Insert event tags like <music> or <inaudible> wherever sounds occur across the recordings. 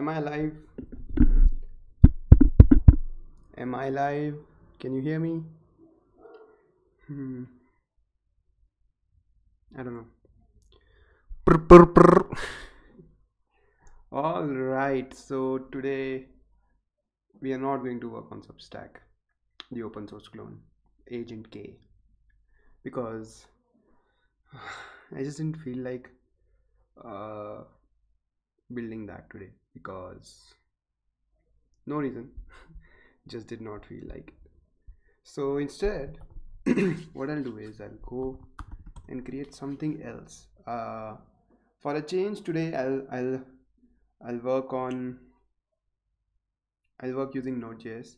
Am I live? Am I live? Can you hear me? Hmm. I don't know. Prr, prr, prr. All right. So today we are not going to work on Substack, the open source clone, Agent K, because <sighs> I just didn't feel like uh, building that today because no reason, <laughs> just did not feel like it. So instead, <clears throat> what I'll do is I'll go and create something else. Uh, for a change today, I'll I'll I'll work on I'll work using Node.js.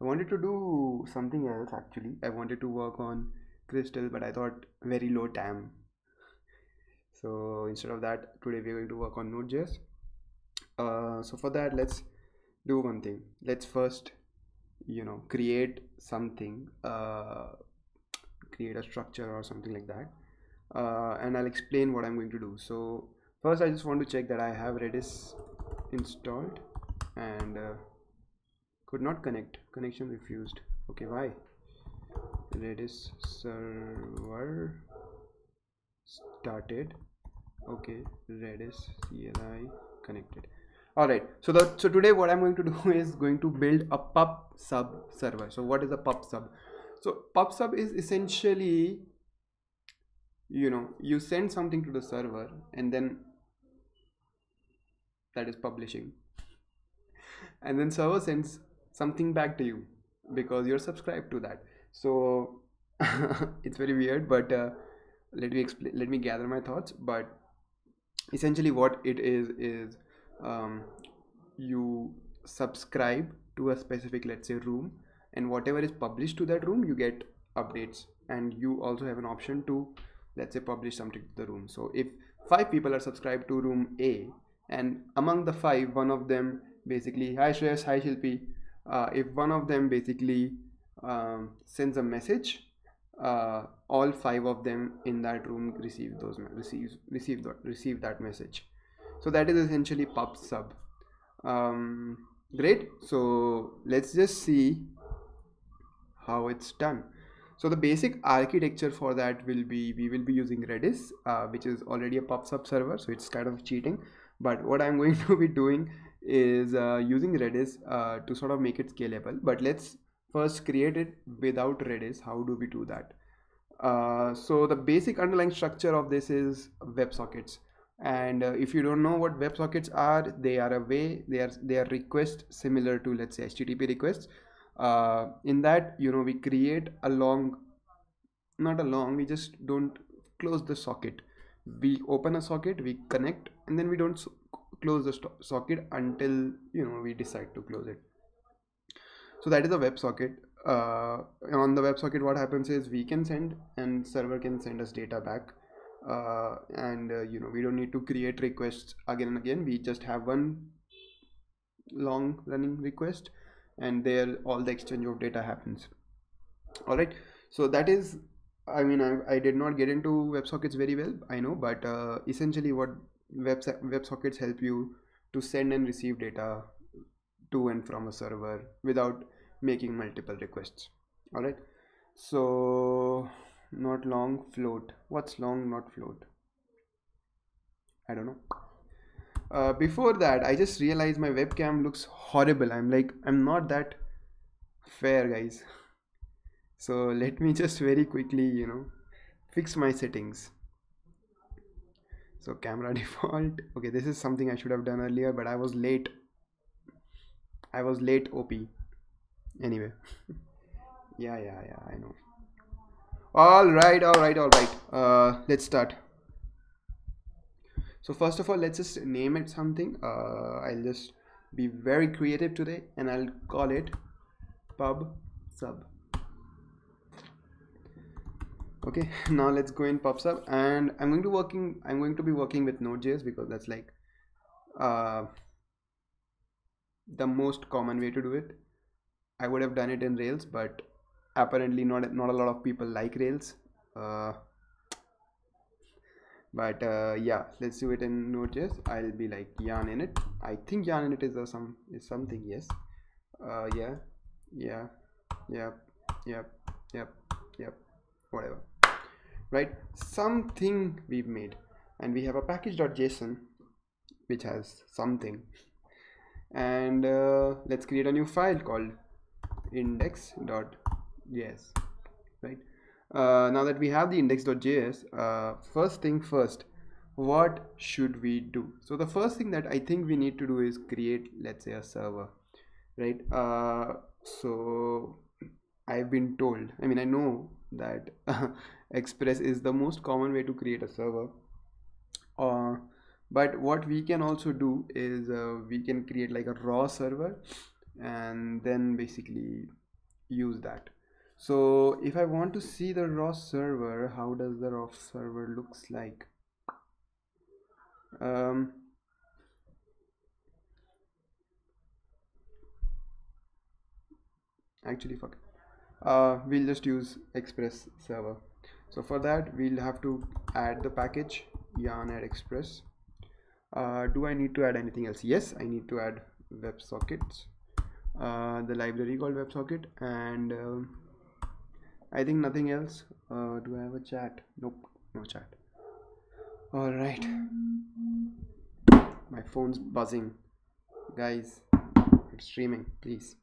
I wanted to do something else actually. I wanted to work on Crystal, but I thought very low time So instead of that, today we're going to work on Node.js. Uh, so for that, let's do one thing. Let's first, you know, create something, uh, create a structure or something like that. Uh, and I'll explain what I'm going to do. So first, I just want to check that I have Redis installed and uh, could not connect connection refused okay why redis server started okay redis cli connected all right so the so today what i'm going to do <laughs> is going to build a pub sub server. So what is a pub sub? So pub sub is essentially you know you send something to the server and then that is publishing. And then server sends something back to you because you're subscribed to that. So <laughs> it's very weird but uh, let me explain let me gather my thoughts. But essentially what it is is um, you subscribe to a specific let's say room and whatever is published to that room you get updates. And you also have an option to let's say publish something to the room. So if five people are subscribed to room a and among the five one of them basically hi Shreyas, hi Shilpi. Uh, if one of them basically um, sends a message uh, all five of them in that room receive those receive receive that receive that message so that is essentially pub sub um, great so let's just see how it's done so the basic architecture for that will be we will be using redis uh, which is already a pub sub server so it's kind of cheating but what i'm <laughs> going to be doing is uh, using Redis uh, to sort of make it scalable. But let's first create it without Redis. How do we do that? Uh, so the basic underlying structure of this is WebSockets. And uh, if you don't know what WebSockets are, they are a way they are they are requests similar to let's say HTTP requests. Uh, in that you know we create a long, not a long. We just don't close the socket. We open a socket, we connect, and then we don't close the socket until you know we decide to close it so that is a WebSocket uh, on the WebSocket what happens is we can send and server can send us data back uh, and uh, you know we don't need to create requests again and again. We just have one long running request and there all the exchange of data happens. All right so that is i mean i, I did not get into websockets very well i know but uh, essentially what web WebSockets help you to send and receive data to and from a server without making multiple requests. All right so not long float. What's long not float? I don't know. Uh, before that i just realized my webcam looks horrible. I'm like i'm not that fair guys. So let me just very quickly you know fix my settings. So camera <laughs> default. Okay this is something i should have done earlier but i was late. I was late op anyway. <laughs> Yeah yeah yeah i know all right all right all right. Uh let's start. So first of all let's just name it something. Uh i'll just be very creative today and i'll call it pub sub. Okay <laughs> now let's go in pub sub and i'm going to working i'm going to be working with node.js because that's like uh, the most common way to do it. I would have done it in rails but apparently not not a lot of people like rails. Uh, but uh, yeah let's do it in node.js i'll be like yarn init i think yarn init is a some is something yes. Uh, yeah yeah yep yep yep yep whatever. Right? Something we've made. And we have a package.json which has something. And uh, let's create a new file called index.js right. Uh, now that we have the index.js uh, first thing first what should we do? So the first thing that i think we need to do is create let's say a server right? Uh, so i've been told i mean i know that <laughs> express is the most common way to create a server. Uh, but what we can also do is uh, we can create like a raw server and then basically use that so if I want to see the raw server how does the raw server looks like? Um, actually fuck uh, we'll just use express server. So for that we'll have to add the package yarn add express. Uh, do I need to add anything else? Yes I need to add WebSockets uh, the library called WebSocket and um, I think nothing else. Uh, do I have a chat? Nope no chat. All right. My phone's buzzing. Guys it's streaming please.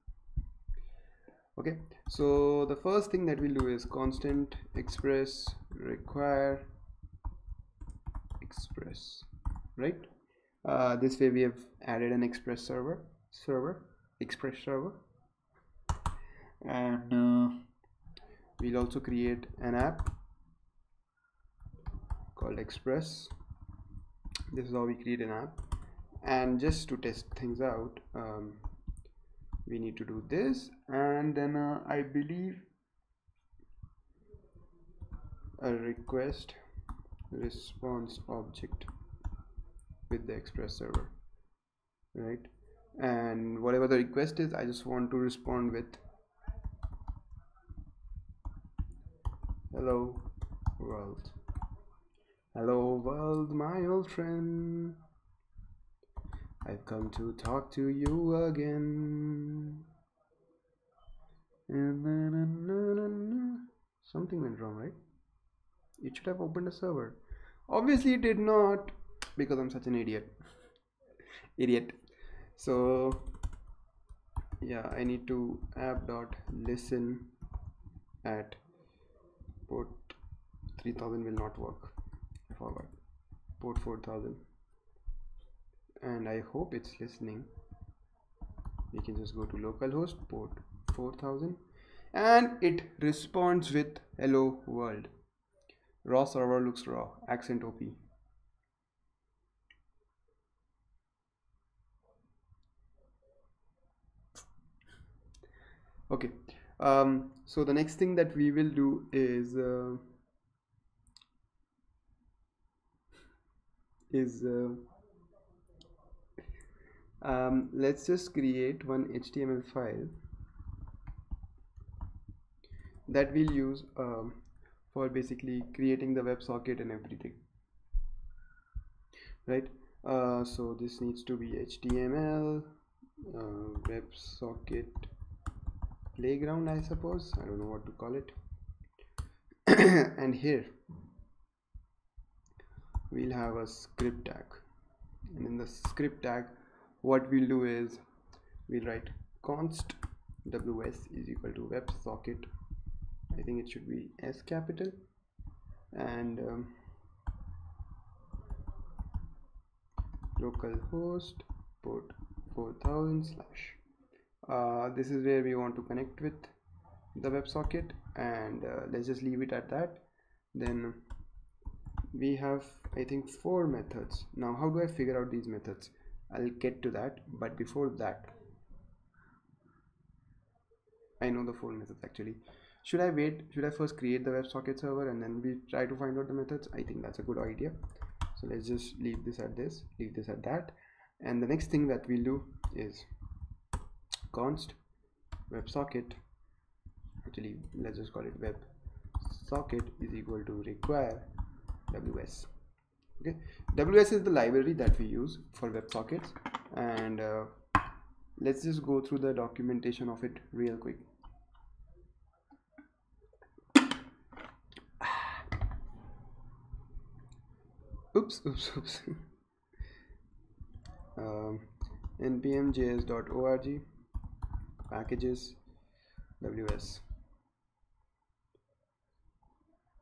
Okay so the first thing that we'll do is constant express require express right? Uh, this way we have added an express server server express server. And uh, we'll also create an app called express. This is how we create an app. And just to test things out um, we need to do this. And then uh, I believe a request response object with the express server right? And whatever the request is I just want to respond with hello world. Hello world my old friend. I've come to talk to you again. Something went wrong right? It should have opened a server. Obviously it did not because I'm such an idiot. <laughs> Idiot. So yeah I need to app dot listen at port 3000 will not work. Forgot port 4000 and I hope it's listening. We can just go to localhost port 4000 and it responds with hello world. Raw server looks raw. Accent op okay um, so the next thing that we will do is uh, is uh, um, let's just create one HTML file that we'll use um, for basically creating the WebSocket and everything. Right? Uh, so this needs to be HTML uh, WebSocket playground I suppose. I don't know what to call it. <clears throat> And here we'll have a script tag. And in the script tag what we'll do is we'll write const ws is equal to websocket I think it should be s capital. And um, localhost port 4000 slash uh, this is where we want to connect with the WebSocket and uh, let's just leave it at that. Then we have I think four methods. Now how do I figure out these methods? I'll get to that but before that I know the four methods actually. Should I wait? Should I first create the WebSocket server and then we try to find out the methods? I think that's a good idea. So let's just leave this at this leave this at that. And the next thing that we'll do is const WebSocket. Actually let's just call it web socket is equal to require ws okay? Ws is the library that we use for websockets. And uh, let's just go through the documentation of it real quick. <sighs> Oops oops oops. <laughs> Um, npmjs.org packages. Ws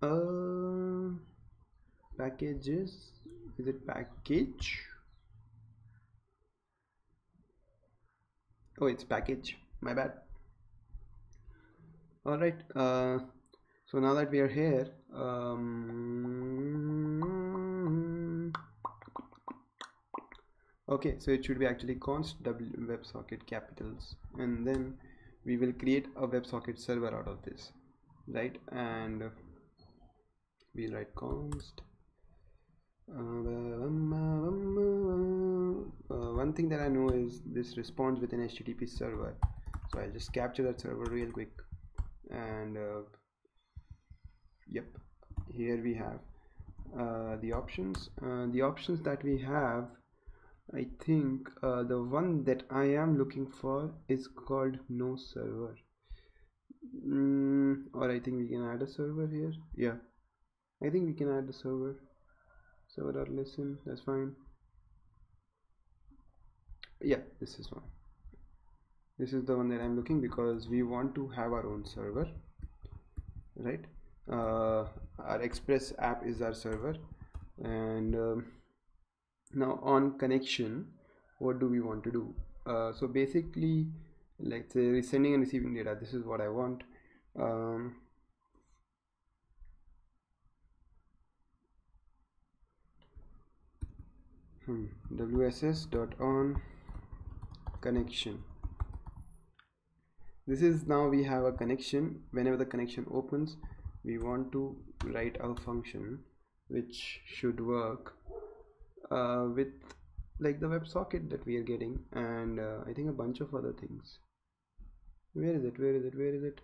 uh, packages. Is it package? Oh it's package. My bad. All right uh, so now that we are here um, okay so it should be actually const websocket capitals and then we will create a websocket server out of this right? And we'll write const uh, one thing that I know is this responds with an HTTP server. So I'll just capture that server real quick and uh, yep here we have uh, the options. Uh, the options that we have I think uh, the one that I am looking for is called no server. Mm, or I think we can add a server here. Yeah. I think we can add the server. Server or listen that's fine. Yeah this is one this is the one that I'm looking because we want to have our own server right? Uh, our express app is our server and um, now on connection what do we want to do? Uh, so basically let's say sending and receiving data. This is what I want. Um, hmm, wss dot on connection. This is now we have a connection. Whenever the connection opens we want to write a function which should work uh, with like the WebSocket that we are getting and uh, I think a bunch of other things. Where is it? Where is it? Where is it?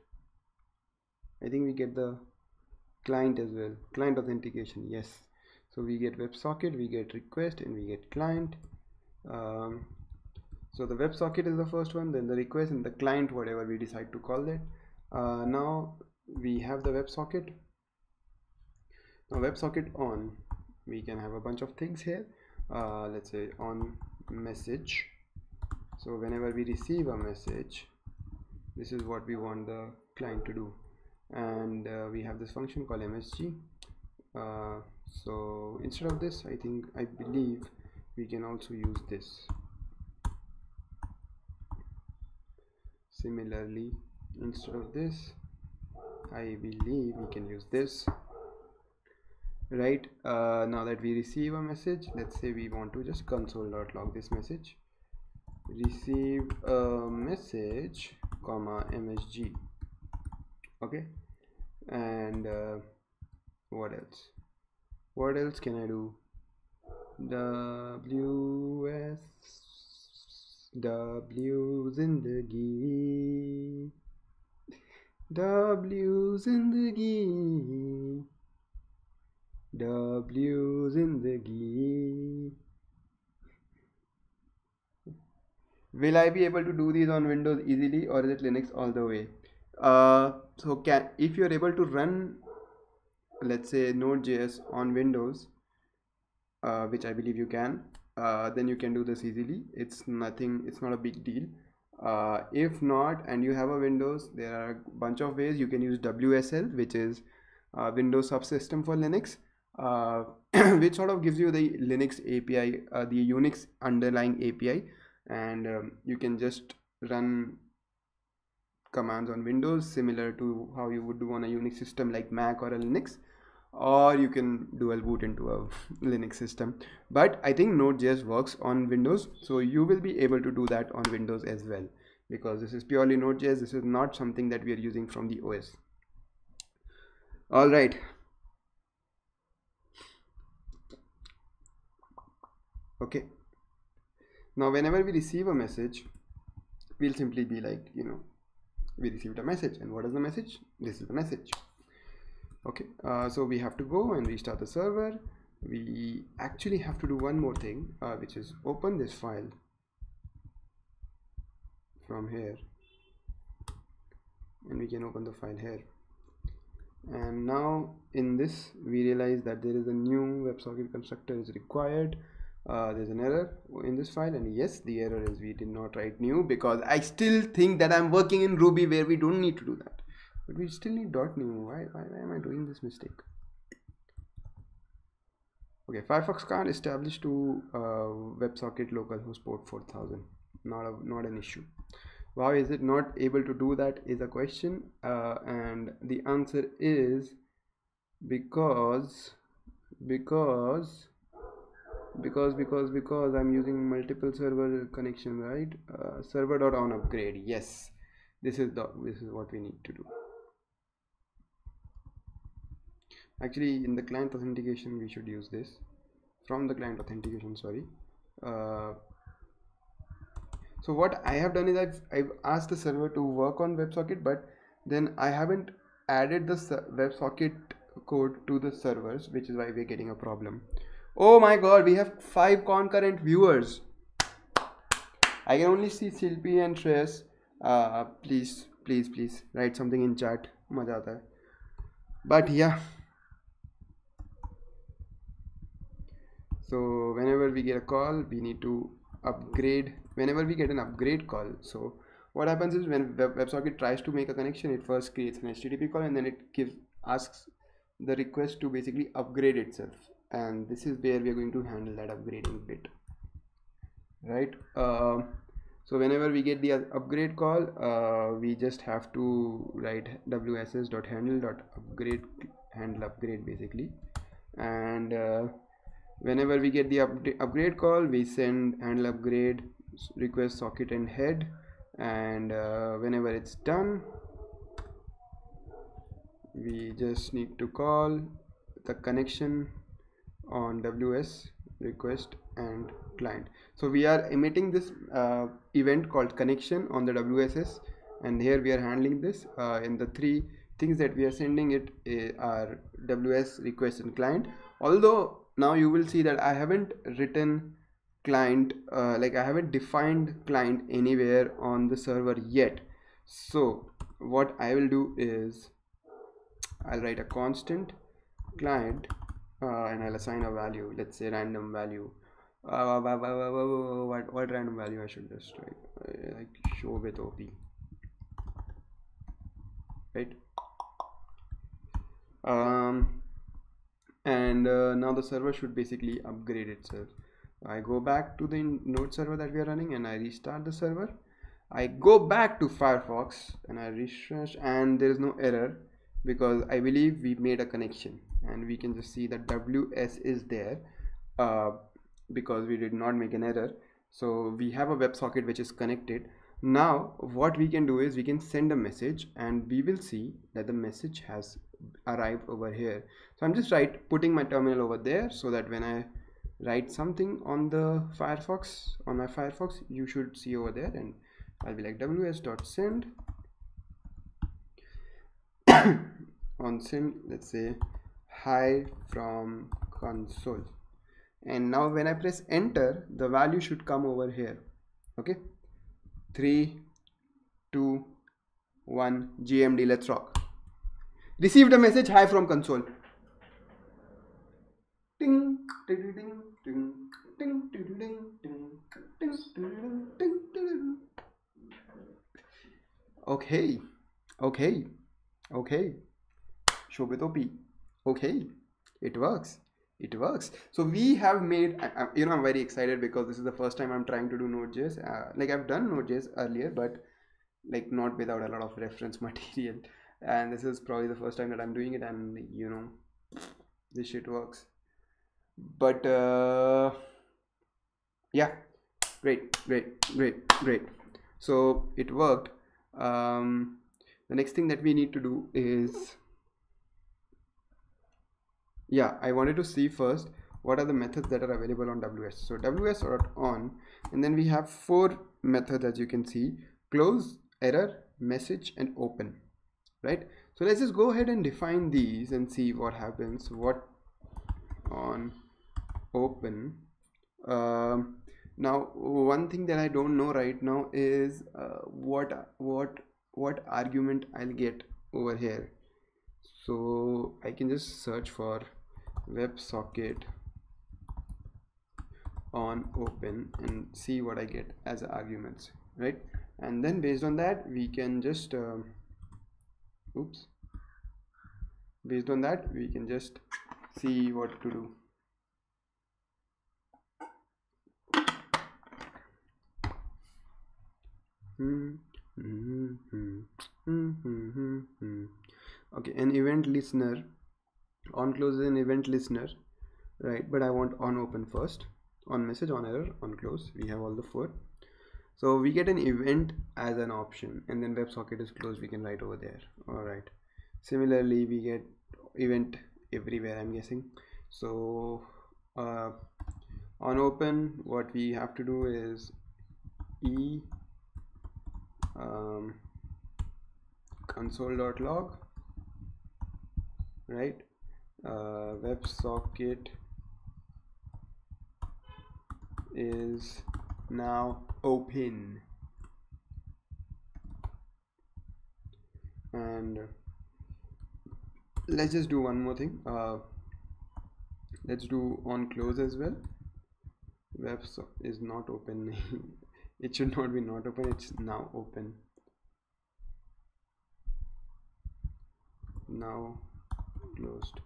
I think we get the client as well. Client authentication yes. So we get WebSocket we get request and we get client. Um, so the WebSocket is the first one then the request and the client whatever we decide to call it uh, now we have the WebSocket now WebSocket on. We can have a bunch of things here uh, let's say on message. So whenever we receive a message this is what we want the client to do. And uh, we have this function called msg uh, so instead of this I think I believe we can also use this. Similarly instead of this I believe we can use this right uh, now that we receive a message let's say we want to just console.log this message. Receive a message comma msg okay? And uh, what else? What else can I do? Ws w zindagi w zindagi W Zindagi. Will I be able to do these on Windows easily or is it Linux all the way? Uh, so can if you're able to run let's say Node.js on Windows, uh, which I believe you can, uh, then you can do this easily. It's nothing, it's not a big deal. Uh, if not, and you have a Windows, there are a bunch of ways you can use WSL, which is uh, Windows subsystem for Linux uh, <clears throat> which sort of gives you the Linux API, uh, the Unix underlying API, and um, you can just run commands on Windows similar to how you would do on a Unix system like Mac or a Linux. Or you can dual boot into a <laughs> Linux system. But I think Node.js works on Windows so you will be able to do that on Windows as well. Because this is purely Node.js this is not something that we are using from the OS all right okay now whenever we receive a message we'll simply be like you know we received a message. And what is the message? This is the message. Okay uh, so we have to go and restart the server. We actually have to do one more thing uh, which is open this file from here. And we can open the file here. And now in this we realize that there is a new WebSocket constructor is required uh, there's an error in this file and yes the error is we did not write new because I still think that I'm working in Ruby where we don't need to do that. But we still need dot new. Why, why, why am I doing this mistake? Okay Firefox can't establish to uh, WebSocket localhost port 4000 not a, not an issue. Why is it not able to do that is a question uh, and the answer is because because because because because i'm using multiple server connection right? Uh, server dot on upgrade. Yes. This is the this is what we need to do. Actually in the client authentication we should use this. From the client authentication sorry. Uh, so what I have done is I've, I've asked the server to work on WebSocket but then I haven't added the WebSocket code to the servers which is why we're getting a problem oh my god we have five concurrent viewers. I can only see Shilpi and Shreyas. Uh, please please please write something in chat. But yeah. So whenever we get a call we need to upgrade. Whenever we get an upgrade call so what happens is when WebSocket tries to make a connection it first creates an HTTP call and then it gives asks the request to basically upgrade itself and this is where we are going to handle that upgrading bit right? Uh, so whenever we get the upgrade call uh, we just have to write wss.handle.upgrade handle upgrade basically. And uh, whenever we get the upgrade call we send handle upgrade request socket and head. And uh, whenever it's done we just need to call the connection on ws request and client. So we are emitting this uh, event called connection on the wss and here we are handling this uh, in the three things that we are sending it uh, are ws request and client. Although now you will see that I haven't written client uh, like I haven't defined client anywhere on the server yet. So what I will do is I'll write a constant client uh, and I'll assign a value let's say random value. Uh, what, what random value I should just write uh, like Shobhit OP right? Um and uh, now the server should basically upgrade itself. I go back to the node server that we are running and I restart the server. I go back to Firefox and I refresh and there is no error because I believe we made a connection and we can just see that WS is there uh, because we did not make an error. So we have a WebSocket which is connected. Now what we can do is we can send a message and we will see that the message has arrived over here. So i'm just right putting my terminal over there so that when i write something on the firefox on my firefox you should see over there and i'll be like ws.send <coughs> on send let's say hi from console. And now when i press enter the value should come over here. Okay? Three two one gmd let's rock. Received a message hi from console. Okay, okay, okay. Shobitopi. Okay, it works. It works. So we have made, you know, I'm very excited because this is the first time I'm trying to do Node.js. Uh, like I've done Node.js earlier, but like not without a lot of reference <laughs> material and this is probably the first time that I'm doing it and you know this shit works but uh, yeah great great great great so it worked um, the next thing that we need to do is yeah I wanted to see first what are the methods that are available on WS so WS on and then we have four methods as you can see close error message and open right? So let's just go ahead and define these and see what happens. What on open? Um, now one thing that i don't know right now is uh, what what what argument i'll get over here. So i can just search for websocket on open and see what i get as arguments right and then based on that we can just um, oops based on that we can just see what to do okay an event listener on close is an event listener right? But i want on open first. On message on error on close. We have all the four. So we get an event as an option and then websocket is closed. We can write over there. All right. Similarly we get event everywhere i'm guessing. So uh, on open what we have to do is e um, console.log right uh, websocket is now open. And let's just do one more thing. Uh, let's do on close as well. Web is not open. <laughs> It should not be not open. It's now open. Now closed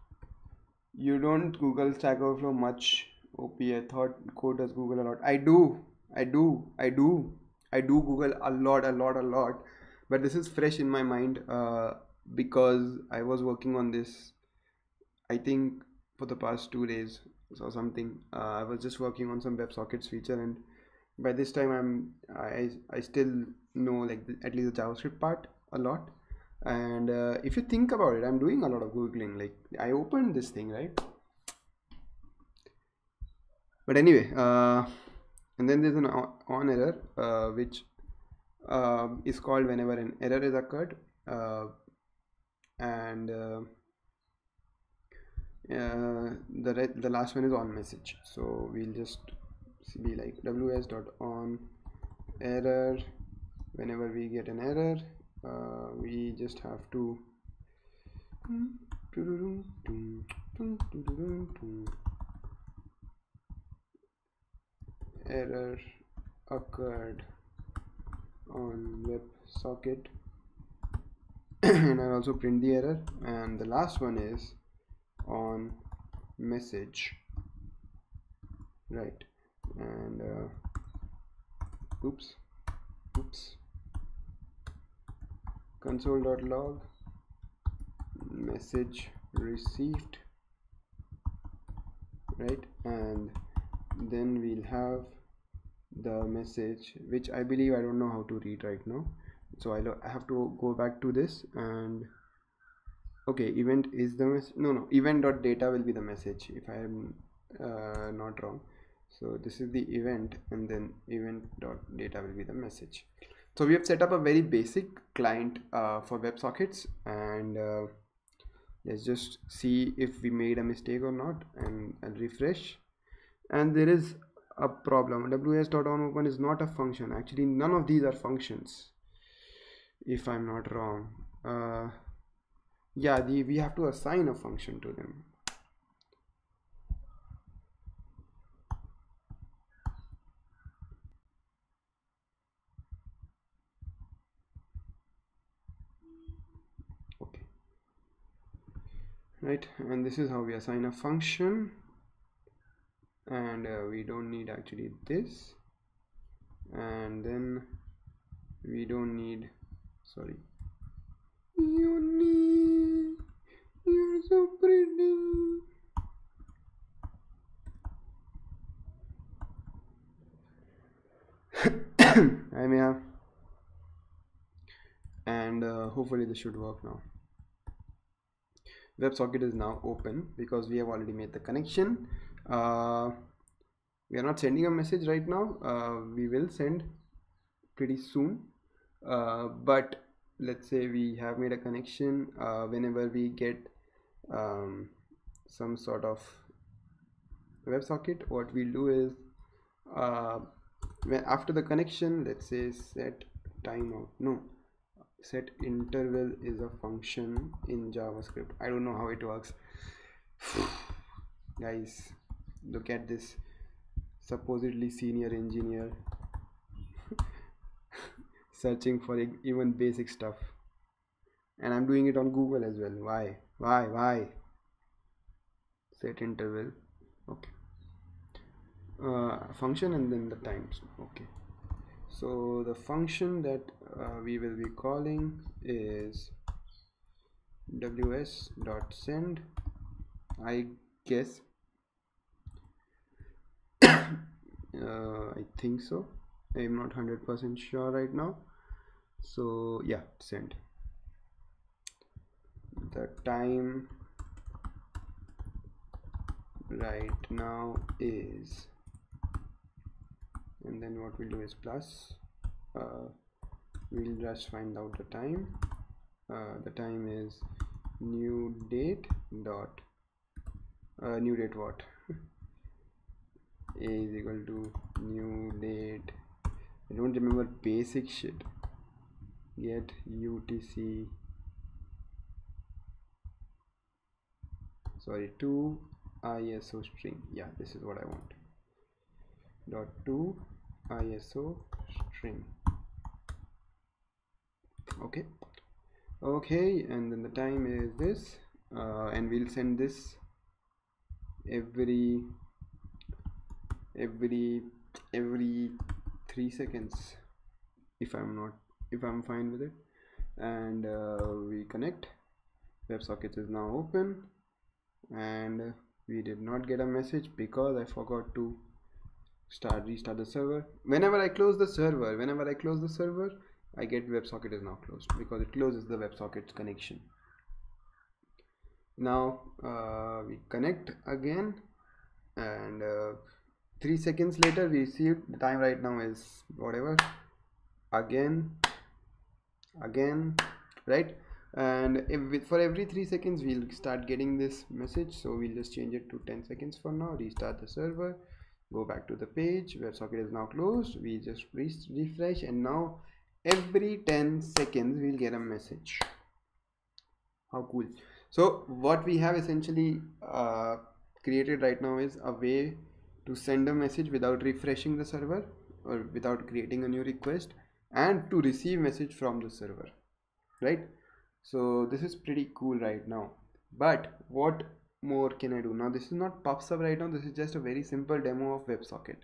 you don't google stack overflow much op i thought code does google a lot. I do i do i do i do google a lot a lot a lot. But this is fresh in my mind uh, because i was working on this i think for the past two days or something. Uh, i was just working on some websockets feature and by this time i'm i i still know like the, at least the javascript part a lot and uh, if you think about it i'm doing a lot of googling like i opened this thing right? But anyway uh, and then there's an on error uh, which uh, is called whenever an error is occurred uh, and uh, the the last one is on message. So we'll just be like ws dot on error whenever we get an error we just have to error occurred on WebSocket <coughs> and I'll also print the error. And the last one is on message. Right. And uh, oops. Oops console.log message received right? And then we'll have the message which I believe I don't know how to read right now. So I have to go back to this and okay event is the message no no event dot data will be the message if I am uh, not wrong. So this is the event and then event dot data will be the message so we have set up a very basic client uh, for WebSockets and uh, let's just see if we made a mistake or not and I'll refresh. And there is a problem. ws.onOpen is not a function. Actually none of these are functions if I'm not wrong. Uh, yeah the, we have to assign a function to them okay right? And this is how we assign a function. And uh, we don't need actually this. And then we don't need sorry. You need you're so pretty. I may have and uh, hopefully this should work now WebSocket is now open because we have already made the connection. Uh, we are not sending a message right now. Uh, we will send pretty soon. Uh, but let's say we have made a connection uh, whenever we get um, some sort of WebSocket what we'll do is uh, when after the connection let's say set timeout. No set interval is a function in javascript. I don't know how it works. <sighs> Guys look at this supposedly senior engineer <laughs> searching for even basic stuff. And i'm doing it on google as well. Why? Why? Why? Set interval. Okay. Uh, function and then the times. Okay so the function that uh, we will be calling is ws dot send. I guess <coughs> uh, i think so. I'm not 100 percent sure right now. So yeah send. The time right now is and then what we'll do is plus uh, we'll just find out the time. Uh, the time is new date dot uh, new date what? <laughs> A is equal to new date. I don't remember basic shit. Get utc sorry to iso string. Yeah this is what I want. Dot to iso string okay. Okay and then the time is this uh, and we'll send this every every every three seconds if i'm not if i'm fine with it. And uh, we connect. WebSockets is now open. And we did not get a message because i forgot to start restart the server. Whenever i close the server whenever i close the server i get WebSocket is now closed because it closes the WebSocket connection. Now uh, we connect again and uh, three seconds later we see the time right now is whatever. Again again right? And if for every three seconds we'll start getting this message. So we'll just change it to 10 seconds for now. Restart the server go back to the page where socket is now closed. We just re refresh and now every 10 seconds we'll get a message. How cool. So what we have essentially uh, created right now is a way to send a message without refreshing the server or without creating a new request and to receive message from the server right? So this is pretty cool right now. But what more can I do? Now this is not PubSub right now this is just a very simple demo of WebSocket.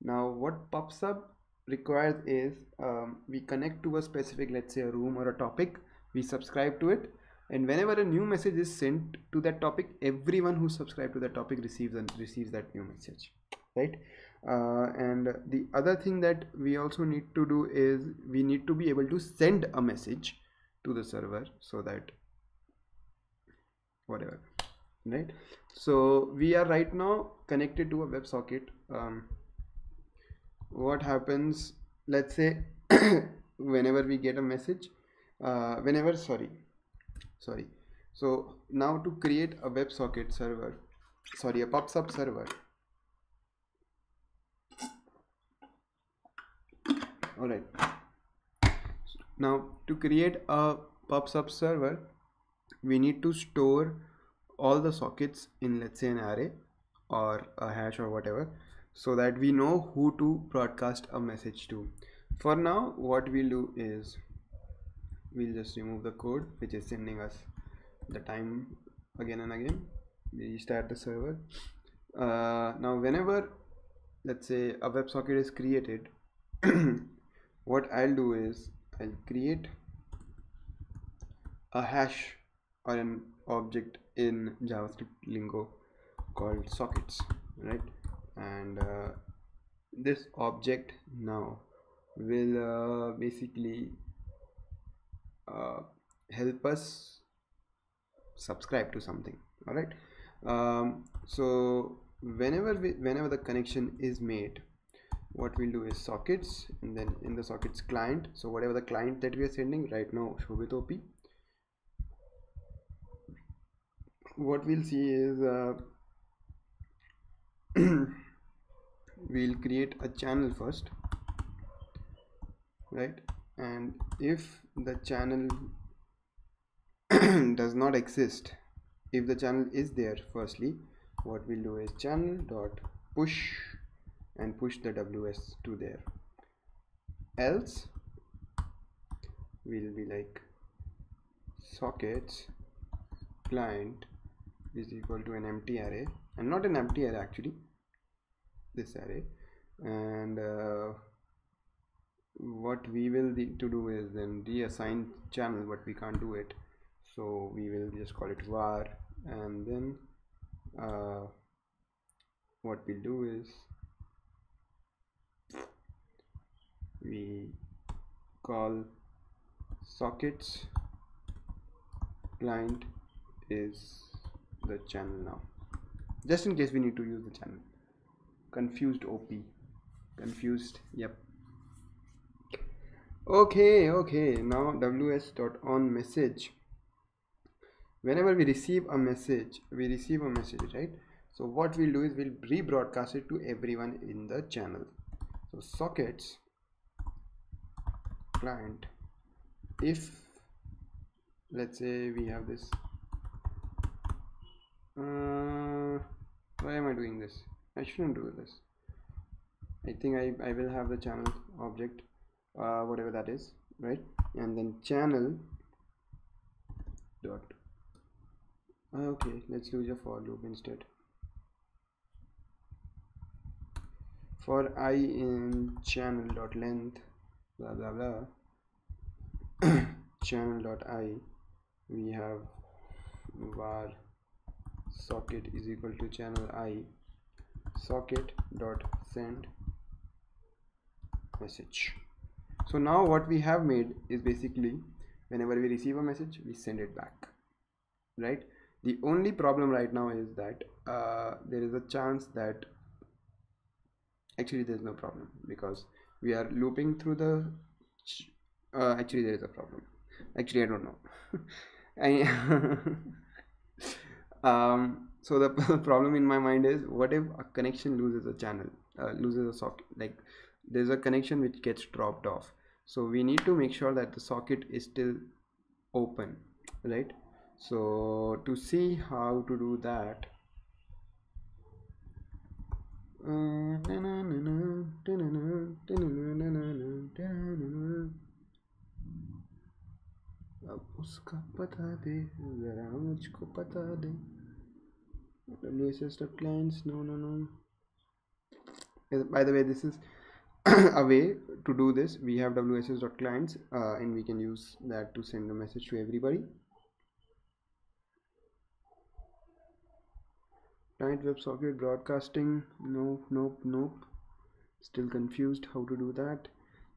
Now what PubSub requires is um, we connect to a specific let's say a room or a topic we subscribe to it and whenever a new message is sent to that topic everyone who subscribed to that topic receives and receives that new message right? Uh, and the other thing that we also need to do is we need to be able to send a message to the server so that whatever right? So we are right now connected to a WebSocket um, what happens let's say <coughs> whenever we get a message uh, whenever sorry sorry. So now to create a WebSocket server sorry a PubSub server. All right now to create a PubSub server we need to store all the sockets in let's say an array or a hash or whatever so that we know who to broadcast a message to. For now what we'll do is we'll just remove the code which is sending us the time again and again. We start the server. Uh, now whenever let's say a WebSocket is created <clears throat> what I'll do is I'll create a hash or an object in JavaScript lingo called sockets right? And uh, this object now will uh, basically uh, help us subscribe to something all right um, so whenever we whenever the connection is made what we'll do is sockets and then in the sockets client so whatever the client that we are sending right now Shobhit OP what we'll see is uh, <clears throat> we'll create a channel first right? And if the channel <clears throat> does not exist if the channel is there firstly what we'll do is channel dot push and push the ws to there. Else we'll be like sockets client is equal to an empty array and not an empty array actually this array. And uh, what we will need to do is then reassign channel but we can't do it. So we will just call it var and then uh, what we'll do is we call sockets client is the channel now. Just in case we need to use the channel. Confused op confused yep. Okay okay. Now ws dot on message. Whenever we receive a message we receive a message right? So what we'll do is we'll rebroadcast it to everyone in the channel. So sockets client if let's say we have this uh, why am I doing this? I shouldn't do this. I think I, I will have the channel object uh, whatever that is right? And then channel dot. Okay let's use a for loop instead. For i in channel dot length blah blah blah. <coughs> Channel dot i we have var socket is equal to channel i. Socket dot send message. So now what we have made is basically whenever we receive a message we send it back right? The only problem right now is that uh, there is a chance that actually there's no problem because we are looping through the uh, actually there is a problem. Actually I don't know. <laughs> I <laughs> um, so the <laughs> problem in my mind is what if a connection loses a channel uh, loses a socket? Like there's a connection which gets dropped off. So we need to make sure that the socket is still open right? So to see how to do that अब उसका पता दे ज़रा मुझको पता दे WSS clients no no no by the way this is a <clears throat> way to do this we have wss.clients uh, and we can use that to send a message to everybody client WebSocket broadcasting nope nope nope still confused how to do that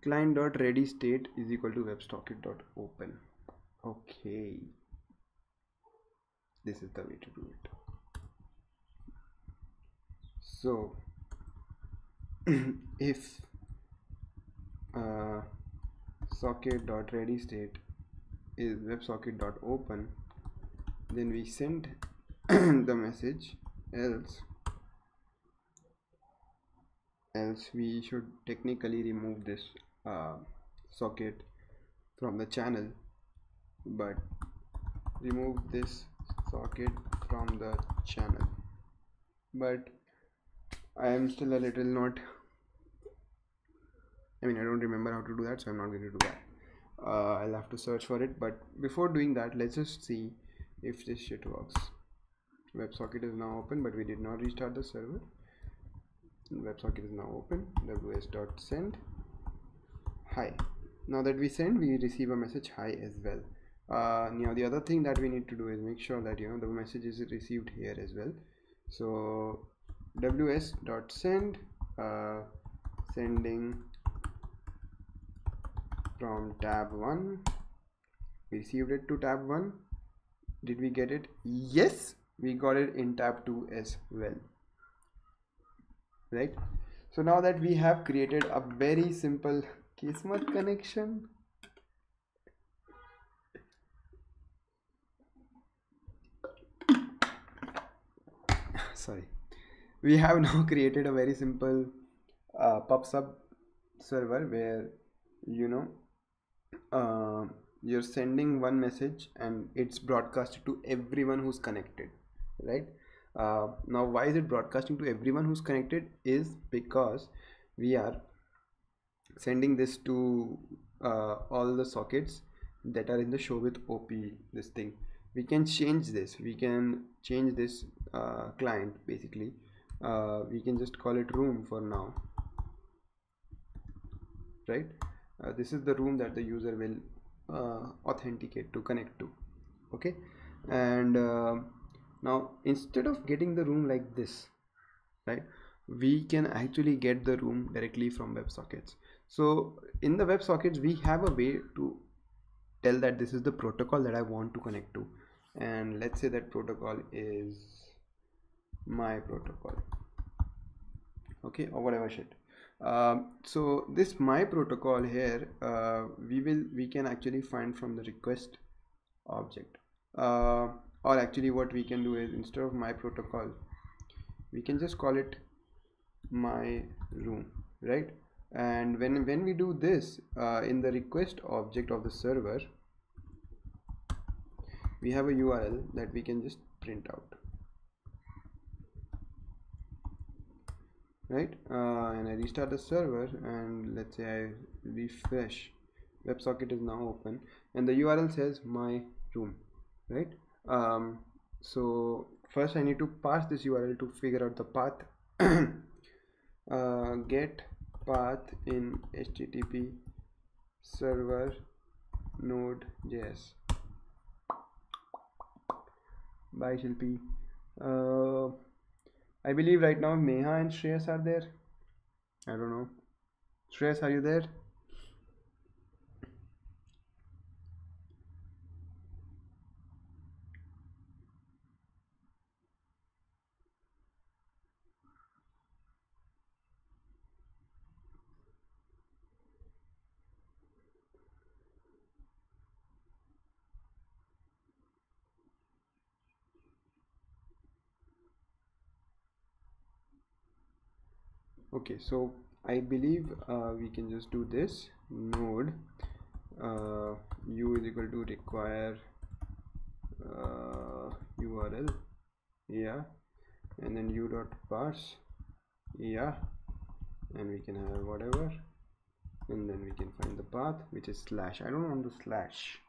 client dot ready state is equal to websocket dot open okay. This is the way to do it. So <clears throat> if uh, ready state is websocket dot open then we send <clears throat> the message else. Else we should technically remove this uh, socket from the channel but remove this socket from the channel. But I am still a little not I mean I don't remember how to do that so I'm not going to do that. Uh, I'll have to search for it. But before doing that let's just see if this shit works. WebSocket is now open but we did not restart the server. WebSocket is now open. Ws.send hi. Now that we send we receive a message. Hi as well uh, now the other thing that we need to do is make sure that you know the message is received here as well. So ws.send uh, sending from tab 1 we received it to tab 1 did we get it? Yes we got it in tab 2 as well. Right? So now that we have created a very simple kismet connection sorry. We have <laughs> now created a very simple uh, pub/sub server where you know uh, you're sending one message and it's broadcasted to everyone who's connected right? Uh, now why is it broadcasting to everyone who's connected is because we are sending this to uh, all the sockets that are in the show with op this thing we can change this we can change this uh, client basically. Uh, we can just call it room for now. Right? Uh, this is the room that the user will uh, authenticate to connect to. Okay? And uh, now instead of getting the room like this right we can actually get the room directly from WebSockets. So in the WebSockets we have a way to tell that this is the protocol that I want to connect to and let's say that protocol is my protocol. Okay or whatever shit. Um, so this my protocol here uh, we will we can actually find from the request object. Uh, or actually what we can do is instead of my protocol we can just call it my room right? And when when we do this uh, in the request object of the server we have a url that we can just print out. Right? Uh, and I restart the server and let's say I refresh. WebSocket is now open and the URL says my room. Right? Um, so first I need to pass this URL to figure out the path. <coughs> Uh, get path in HTTP server node.js bye Shilpi uh, I believe right now Meha and Shreyas are there. I don't know. Shreyas, are you there? Okay so I believe uh, we can just do this node uh, u is equal to require uh, URL yeah and then u dot parse yeah and we can have whatever and then we can find the path which is slash. I don't want the slash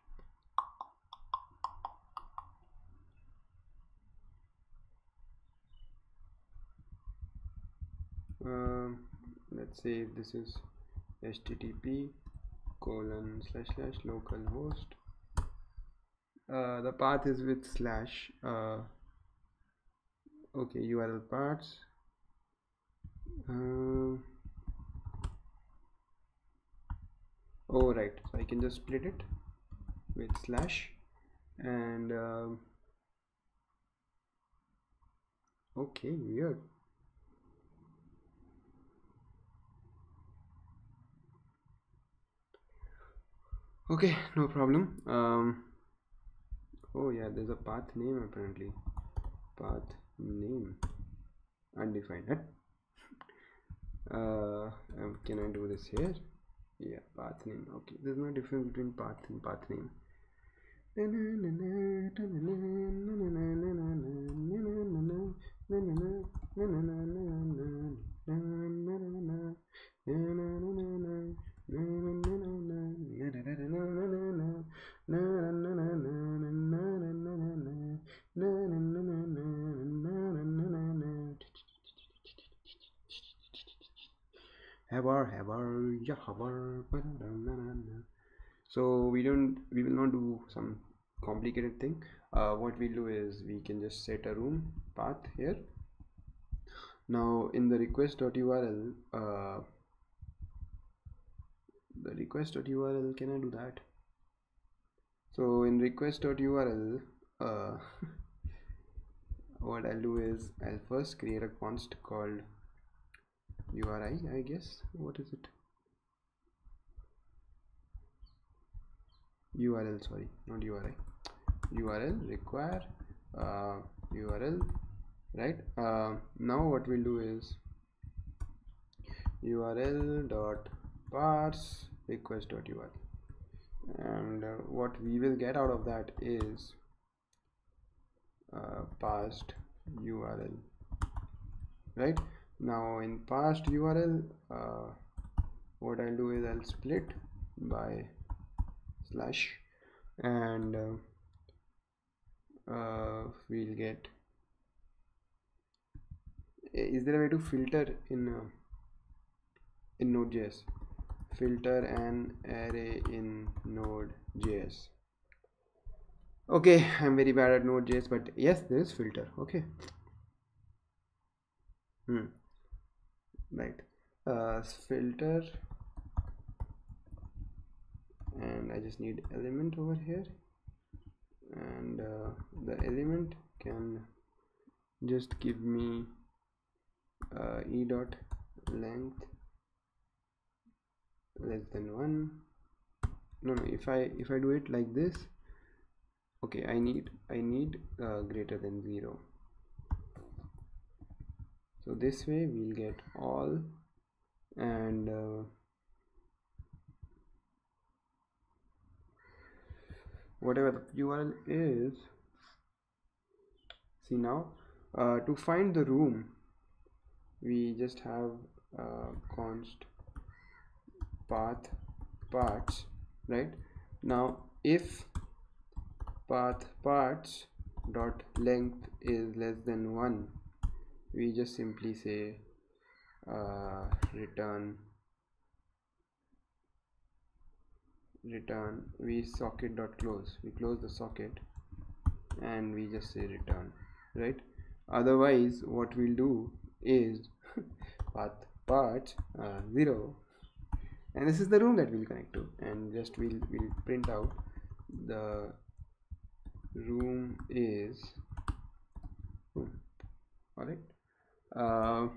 um, let's say if this is http colon slash slash localhost. Uh, the path is with slash uh, okay url parts. Uh, oh right so i can just split it with slash and um, okay weird okay no problem. Um oh yeah there's a path name apparently. Path name. Undefined. Uh um, can i do this here? Yeah path name. Okay there's no difference between path and path name so we don't we will not do some complicated thing. Uh, what we'll do is we can just set a room path here. Now in the request.url uh, the request.url can I do that? So in request.url uh, <laughs> what I'll do is I'll first create a const called URI I guess. What is it? URL sorry not URI URL require uh, URL right? Uh, now what we'll do is url dot parse url and uh, what we will get out of that is uh, parsed url right? Now in parsed url uh, what i'll do is i'll split by slash and uh, uh, we'll get is there a way to filter in uh, in node.js filter an array in node.js okay i'm very bad at node.js but yes there is filter. Okay. Hmm. Right. Uh, filter. And I just need element over here. And uh, the element can just give me uh, e dot length less than one. No no if I if I do it like this okay I need I need uh, greater than zero. So this way we'll get all and uh, whatever the URL is see now uh, to find the room we just have uh, const path parts right? Now if path parts dot length is less than one we just simply say uh, return return. We socket dot close. We close the socket and we just say return right? Otherwise what we'll do is <laughs> path part uh, 0 and this is the room that we'll connect to. And just we'll, we'll print out the room is room. All right. Uh,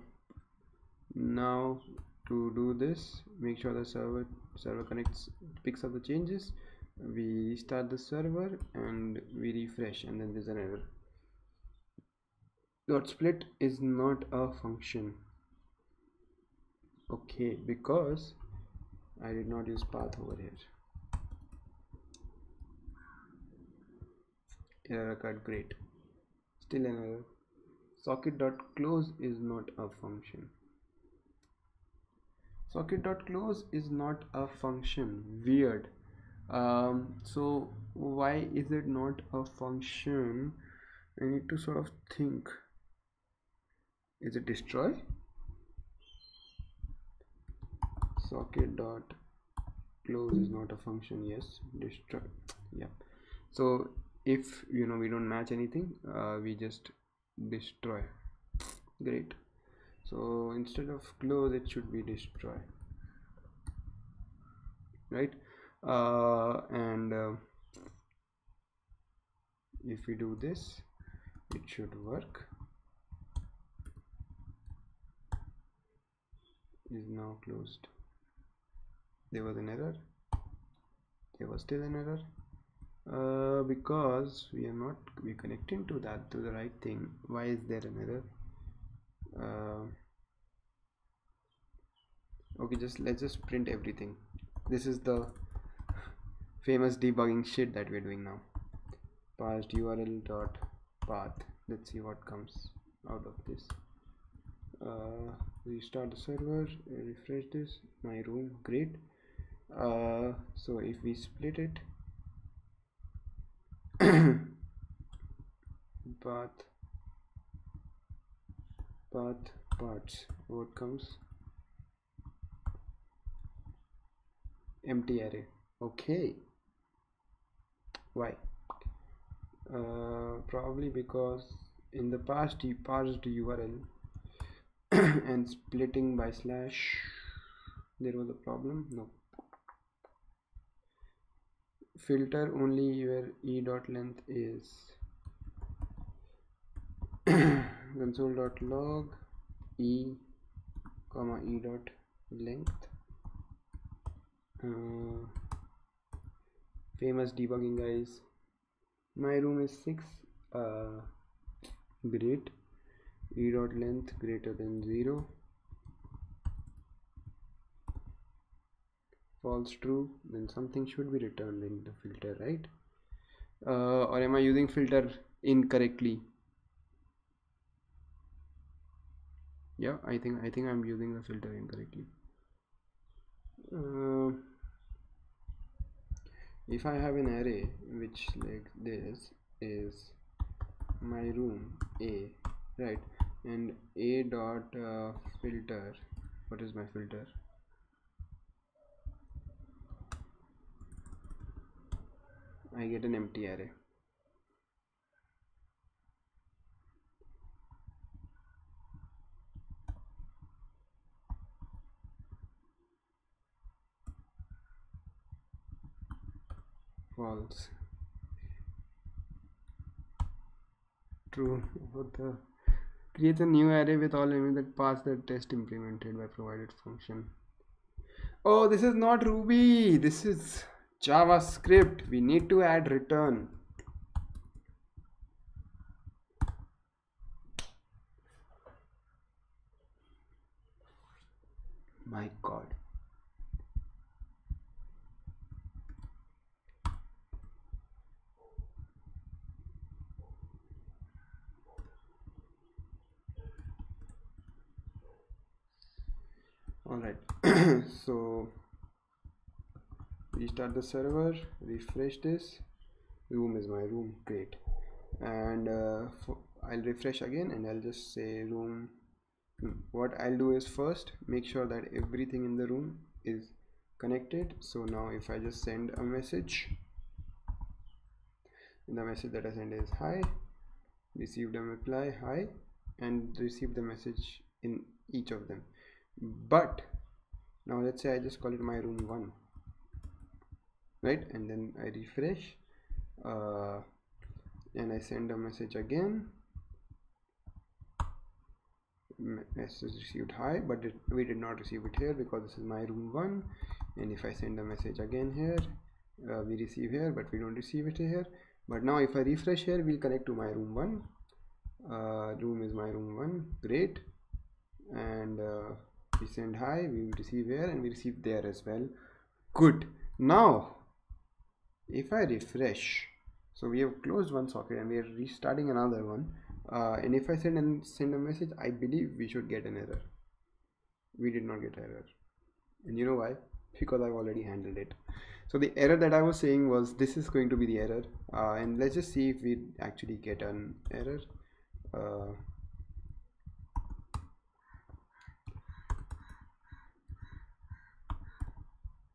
now to do this make sure the server server connects picks up the changes. We restart the server and we refresh and then there's an error. Dot split is not a function. Okay because I did not use path over here. Error occurred great. Still an error socket dot close is not a function. Socket dot close is not a function. Weird. Um, so why is it not a function? I need to sort of think. Is it destroy socket dot close is not a function yes destroy yeah. So if you know we don't match anything uh, we just destroy. Great. So instead of close it should be destroy. Right? Uh, and uh, if we do this it should work. Is now closed there was an error. There was still an error. Uh, because we are not we connecting to that to the right thing. Why is there an error? Uh, okay just let's just print everything. This is the famous debugging shit that we're doing now. Parsed url dot path. Let's see what comes out of this. Uh, restart the server refresh this. My room great uh, so if we split it <coughs> path path parts what comes? Empty array. Okay. Why? Uh, probably because in the past you parsed url <coughs> and splitting by slash there was a problem? No filter only where e dot length is. <coughs> Console dot log e comma e dot length. Uh, famous debugging guys. My room is 6 uh, great. E dot length greater than 0 false true then something should be returned in the filter right? Uh, or am I using filter incorrectly? Yeah I think I think I'm using the filter incorrectly. Uh, if I have an array which like this is my room a right? And a dot uh, filter what is my filter I get an empty array. False. True. What the create a new array with all elements that pass the test implemented by provided function. Oh this is not ruby. This is javascript we need to add return. My god all right so the server refresh this. Room is my room great. And uh, I'll refresh again and I'll just say room. Hmm, what I'll do is first make sure that everything in the room is connected. So now if I just send a message the message that I send is hi received a reply hi and receive the message in each of them. But now let's say I just call it my room 1 right and then I refresh uh, and I send a message again. Message received hi but it, we did not receive it here because this is my room 1 and if I send a message again here uh, we receive here but we don't receive it here. But now if I refresh here we'll connect to my room 1 uh, room is my room 1 great. And uh, we send hi we receive here and we receive there as well. Good. Now if I refresh so we have closed one socket and we are restarting another one uh, and if I send and send a message I believe we should get an error. We did not get error. And you know why? Because I've already handled it. So the error that I was saying was this is going to be the error uh, and let's just see if we actually get an error. Uh,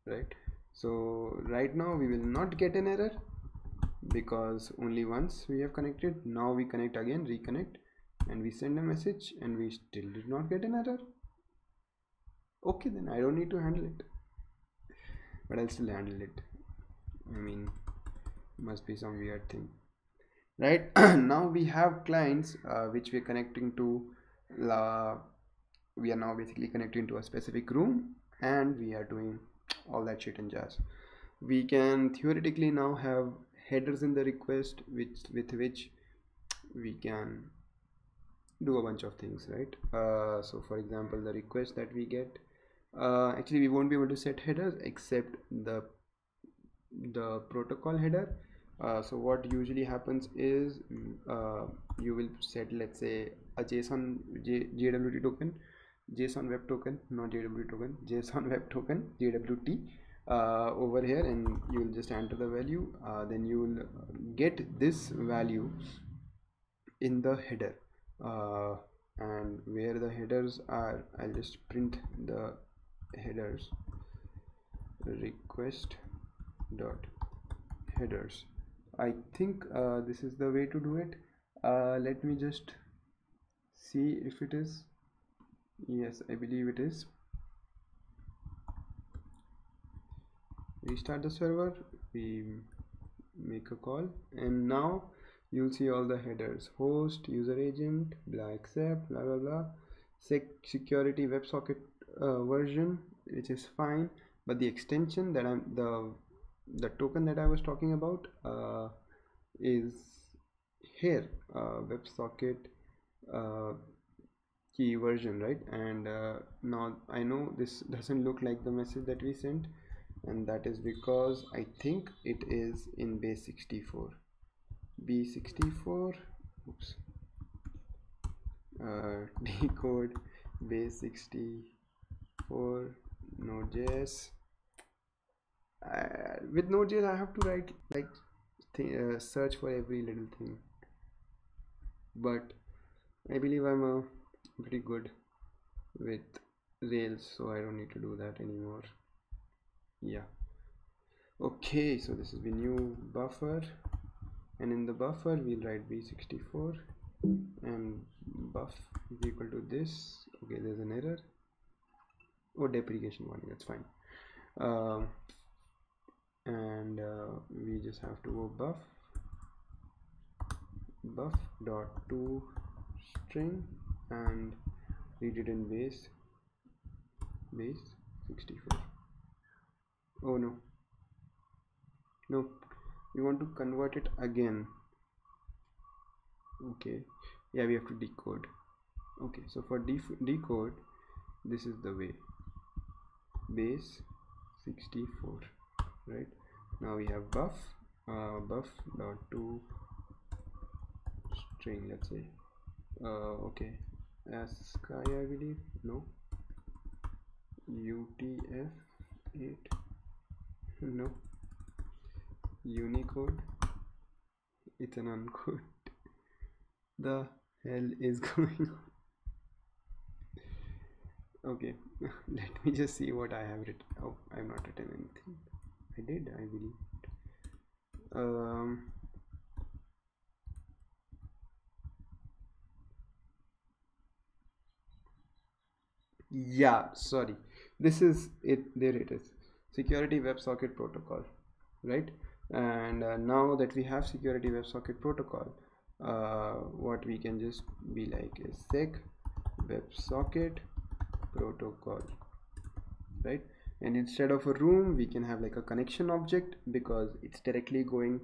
right so right now we will not get an error because only once we have connected now we connect again reconnect and we send a message and we still did not get an error. Okay then I don't need to handle it. But I'll still handle it. I mean must be some weird thing. Right? <clears throat> Now we have clients uh, which we're connecting to la we are now basically connecting to a specific room and we are doing all that shit and jazz. We can theoretically now have headers in the request which with which we can do a bunch of things right? Uh, so for example the request that we get uh, actually we won't be able to set headers except the the protocol header. Uh, so what usually happens is uh, you will set let's say a json jwt token json web token not jwt token json <laughs> web token jwt uh, over here and you will just enter the value uh, then you will get this value in the header uh, and where the headers are I'll just print the headers request dot headers. I think uh, this is the way to do it. Uh, let me just see if it is yes I believe it is. Restart the server. We make a call. And now you'll see all the headers. Host user agent blah accept blah blah blah. Sec security WebSocket uh, version which is fine. But the extension that I'm the the token that I was talking about uh, is here. Uh, WebSocket uh, key version right? And uh, now I know this doesn't look like the message that we sent and that is because I think it is in base 64 b64 oops. Uh, <laughs> decode base 64 node.js uh, with node.js I have to write like uh, search for every little thing. But I believe I'm a pretty good with rails so I don't need to do that anymore. Yeah. Okay so this is the new buffer. And in the buffer we'll write b64 and buff is equal to this. Okay there's an error. Oh deprecation warning that's fine. Um, and uh, we just have to go buff. Buff dot to string and read it in base base 64 oh no. No we want to convert it again. Okay. Yeah we have to decode. Okay so for decode this is the way. Base 64 right? Now we have buff uh, buff dot to string let's say. Uh, okay ASCII I believe. No. UTF-8 no. Unicode. It's an uncode. The hell is <laughs> going on? Okay. <laughs> Let me just see what I have written. Oh I have not written anything. I did I believe. Um yeah sorry. This is it. There it is. Security websocket protocol right? And uh, now that we have security websocket protocol uh, what we can just be like is sec websocket protocol right? And instead of a room we can have like a connection object because it's directly going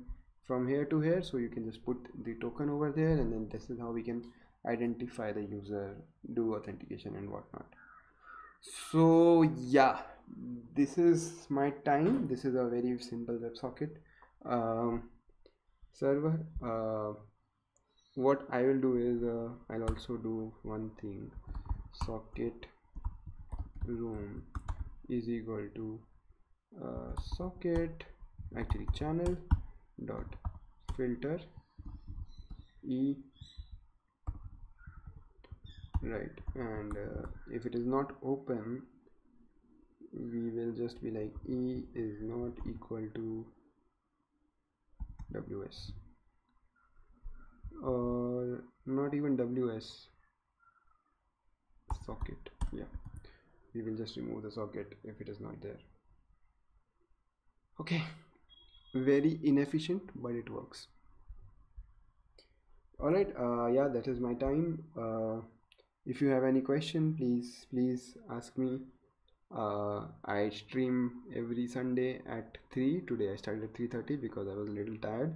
from here to here. So you can just put the token over there and then this is how we can identify the user do authentication and whatnot so yeah this is my time. This is a very simple websocket um, server uh, what I will do is uh, I'll also do one thing. Socket room is equal to uh, socket actually channel dot filter e right and uh, if it is not open we will just be like e is not equal to ws or not even ws socket yeah. We will just remove the socket if it is not there. Okay very inefficient but it works. All right uh, yeah that is my time. Uh, if you have any question please please ask me. Uh, I stream every Sunday at 3 today I started at 3.30 because I was a little tired.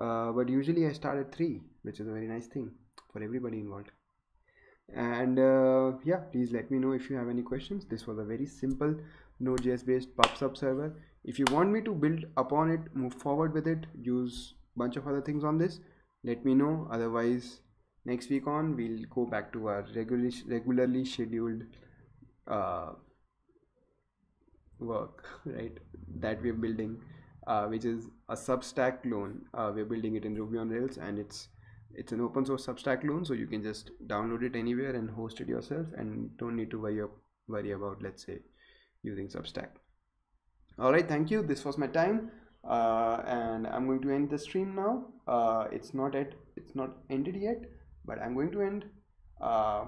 Uh, but usually I start at 3 which is a very nice thing for everybody involved. And uh, yeah please let me know if you have any questions. This was a very simple node.js based pub/sub server. If you want me to build upon it move forward with it use bunch of other things on this let me know. Otherwise next week on we'll go back to our regularly regularly scheduled uh, work <laughs> right that we're building uh, which is a substack clone uh, we're building it in ruby on rails and it's it's an open source substack clone so you can just download it anywhere and host it yourself and don't need to worry, worry about let's say using substack. All right thank you. This was my time. Uh, and i'm going to end the stream now. Uh, it's not at it's not ended yet but i'm going to end. Uh,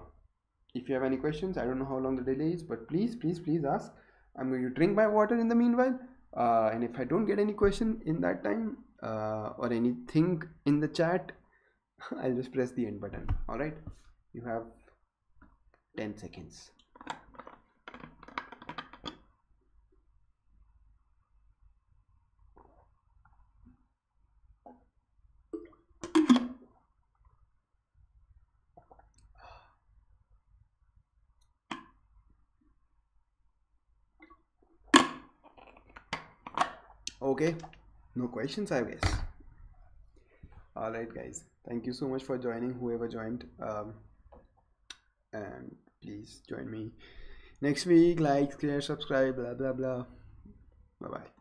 if you have any questions i don't know how long the delay is but please please please ask. I'm going to drink my water in the meanwhile. Uh, and if i don't get any question in that time uh, or anything in the chat <laughs> i'll just press the end button. All right? You have 10 seconds okay no questions i guess. All right guys. Thank you so much for joining whoever joined. Um, and please join me next week. Like share subscribe blah blah blah. Bye bye